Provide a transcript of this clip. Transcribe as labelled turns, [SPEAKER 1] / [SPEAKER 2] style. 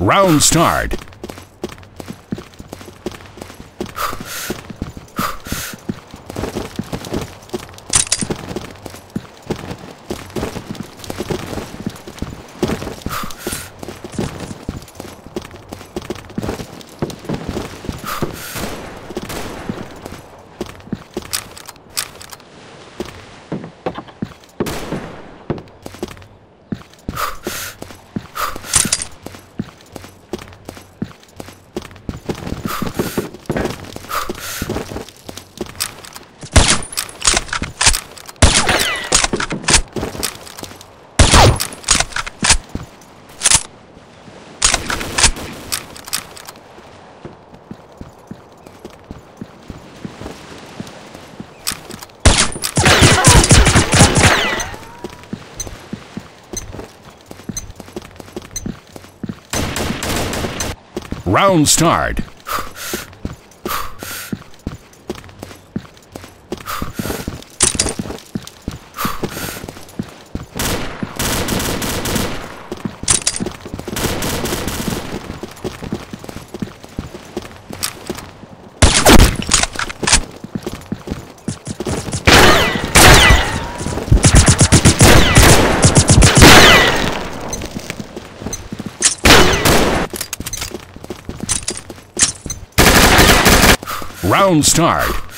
[SPEAKER 1] Round start. Round start. Round start.